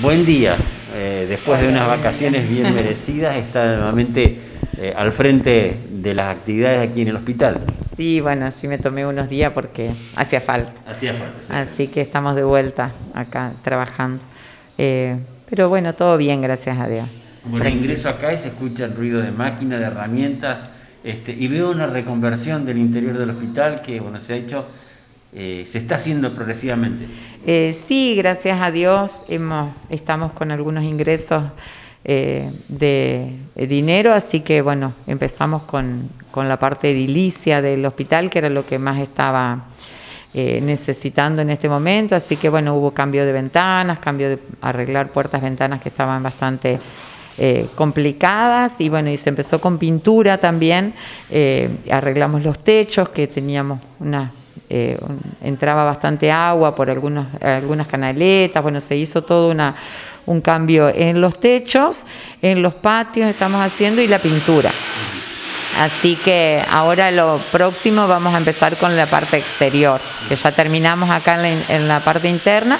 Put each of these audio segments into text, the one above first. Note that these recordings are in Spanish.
buen día. Eh, después de unas vacaciones bien merecidas, está nuevamente eh, al frente de las actividades aquí en el hospital. Sí, bueno, sí me tomé unos días porque hacía falta. Hacía falta. Así que estamos de vuelta acá trabajando. Eh, pero bueno, todo bien, gracias a Dios. Bueno, ingreso acá y se escucha el ruido de máquinas, de herramientas, este, y veo una reconversión del interior del hospital que bueno, se ha hecho eh, se está haciendo progresivamente. Eh, sí, gracias a Dios hemos, estamos con algunos ingresos eh, de, dinero, así que bueno, empezamos con, la parte edilicia del hospital, que era lo que más estaba necesitando en este momento, así que bueno, hubo cambio de ventanas, cambio de arreglar puertas, ventanas que estaban bastante complicadas. Y bueno, y se empezó con pintura también, arreglamos los techos que teníamos una eh, entraba bastante agua por algunos, algunas canaletas, bueno, se hizo todo una, un cambio en los techos, en los patios estamos haciendo y la pintura. Así que ahora lo próximo vamos a empezar con la parte exterior, que ya terminamos acá en la, parte interna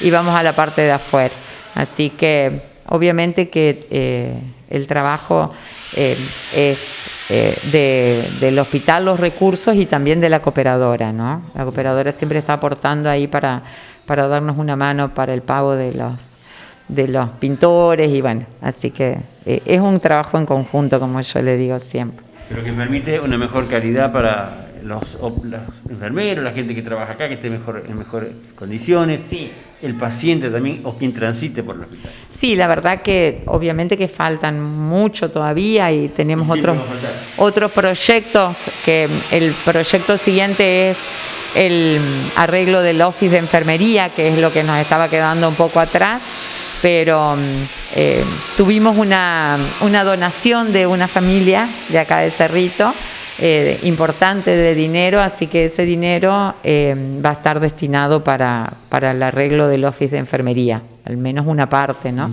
y vamos a la parte de afuera. Así que obviamente que eh, el trabajo eh, es eh, del hospital los recursos y también de la cooperadora, ¿no? La cooperadora siempre está aportando ahí para, para darnos una mano para el pago de los, de los pintores y bueno, así que eh, es un trabajo en conjunto, como yo le digo siempre. Pero que permite una mejor calidad para los, enfermeros, la gente que trabaja acá, que esté mejor, en mejores condiciones, sí. el paciente también o quien transite por el hospital. Sí, la verdad que obviamente que faltan mucho todavía y tenemos otros, otros proyectos, que el proyecto siguiente es el arreglo del office de enfermería, que es lo que nos estaba quedando un poco atrás, pero eh, tuvimos una, una donación de una familia de acá de Cerrito, eh, importante de dinero, así que ese dinero eh, va a estar destinado para, para, el arreglo del office de enfermería, al menos una parte, ¿no?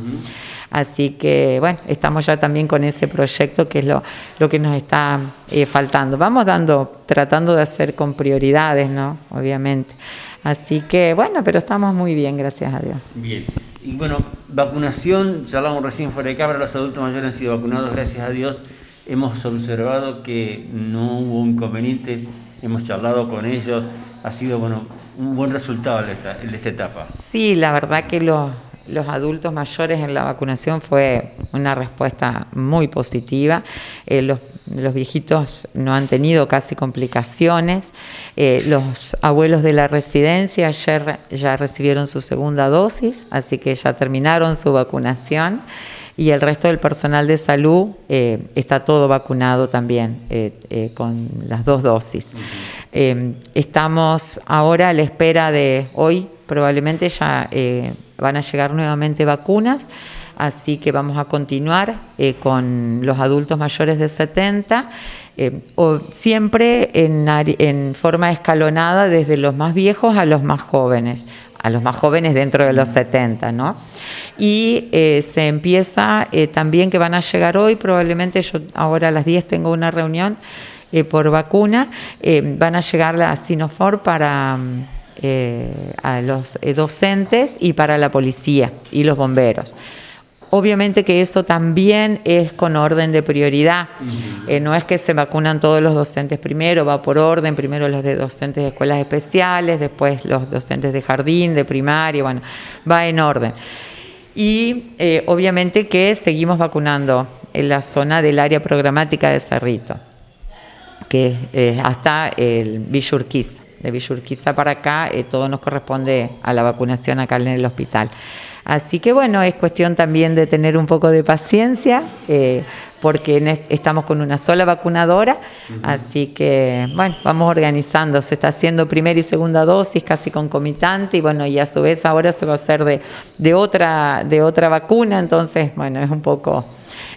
Así que, bueno, estamos ya también con ese proyecto que es lo, lo que nos está eh, faltando. Vamos dando, tratando de hacer con prioridades, ¿no? Obviamente. Así que, bueno, pero estamos muy bien, gracias a Dios. Bien. Y bueno, vacunación, ya hablamos recién fuera de cámara, los adultos mayores han sido vacunados, gracias a Dios hemos observado que no hubo inconvenientes, hemos charlado con ellos, ha sido bueno, un buen resultado en esta, esta etapa. Sí, la verdad que los, adultos mayores en la vacunación fue una respuesta muy positiva. Eh, los, viejitos no han tenido casi complicaciones. Eh, los abuelos de la residencia ayer ya recibieron su segunda dosis, así que ya terminaron su vacunación y el resto del personal de salud eh, está todo vacunado también eh, eh, con las dos dosis. estamos ahora a la espera de hoy, probablemente ya van a llegar nuevamente vacunas, así que vamos a continuar con los adultos mayores de 70. o siempre en, en forma escalonada desde los más viejos a los más jóvenes a los más jóvenes dentro de los 70, ¿no? Y eh, se empieza eh, también que van a llegar hoy, probablemente yo ahora a las 10 tengo una reunión eh, por vacuna, van a llegar la Sinofor para a los docentes y para la policía y los bomberos. Obviamente que eso también es con orden de prioridad. Eh, no es que se vacunan todos los docentes primero, va por orden, primero los de docentes de escuelas especiales, después los docentes de jardín, de primaria, bueno, va en orden. Y eh, obviamente que seguimos vacunando en la zona del área programática de Cerrito, que es hasta el Villurquiza. De Villurquiza para acá eh, todo nos corresponde a la vacunación acá en el hospital. Así que bueno, es cuestión también de tener un poco de paciencia, eh, porque estamos con una sola vacunadora, así que bueno, vamos organizando, se está haciendo primera y segunda dosis casi concomitante y bueno, y a su vez ahora se va a hacer de, otra, de otra vacuna, entonces bueno, es un poco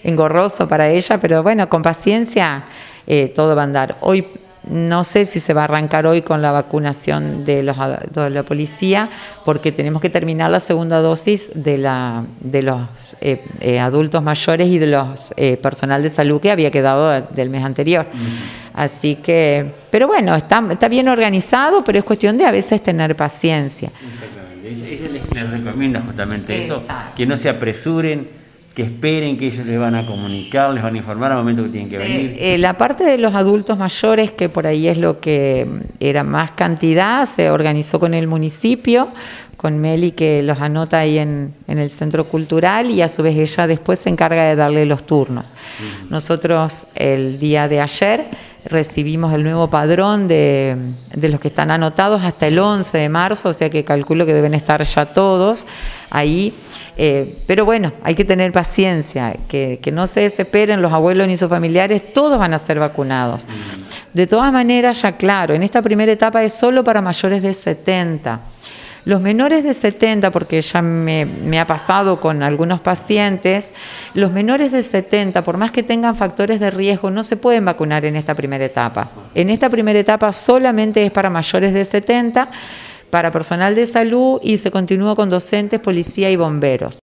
engorroso para ella, pero bueno, con paciencia eh, todo va a andar. Hoy no sé si se va a arrancar hoy con la vacunación de, los, de la policía, porque tenemos que terminar la segunda dosis de, la, de los eh, eh, adultos mayores y de los eh, personal de salud que había quedado del mes anterior. Así que, pero bueno, está, está bien organizado, pero es cuestión de a veces tener paciencia. Exactamente, esa es les recomienda justamente eso, que no se apresuren, que esperen que ellos les van a comunicar, les van a informar al momento que tienen que venir. Eh, la parte de los adultos mayores, que por ahí es lo que mm, era más cantidad, se organizó con el municipio, con Meli que los anota ahí en, en el centro cultural y a su vez ella después se encarga de darle los turnos. Nosotros el día de ayer recibimos el nuevo padrón de, de los que están anotados hasta el 11 de marzo, o sea que calculo que deben estar ya todos ahí. Eh, pero bueno, hay que tener paciencia, que, que, no se desesperen los abuelos ni sus familiares, todos van a ser vacunados. De todas maneras, ya claro, en esta primera etapa es solo para mayores de 70. Los menores de 70, porque ya me, ha pasado con algunos pacientes, los menores de 70, por más que tengan factores de riesgo, no se pueden vacunar en esta primera etapa. En esta primera etapa solamente es para mayores de 70 para personal de salud y se continúa con docentes, policía y bomberos.